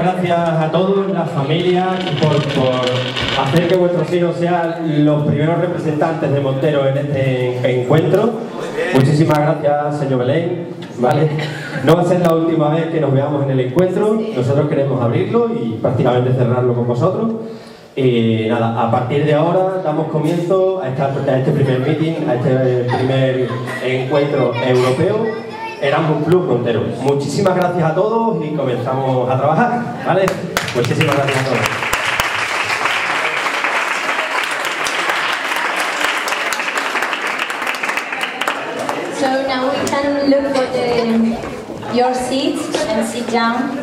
muchísimas gracias a todos, las familias, por, hacer que vuestros hijos sean los primeros representantes de Montero en este encuentro. Muchísimas gracias, señor Belén. ¿vale? No va a ser la última vez que nos veamos en el encuentro. Nosotros queremos abrirlo y prácticamente cerrarlo con vosotros. Y nada, a partir de ahora damos comienzo a este primer meeting, a este primer encuentro europeo Erasmus Club Frontero. Muchísimas gracias a todos y comenzamos a trabajar, ¿vale? Muchísimas gracias a todos. Your seats and sit down.